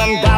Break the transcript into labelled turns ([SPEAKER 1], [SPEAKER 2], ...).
[SPEAKER 1] Anu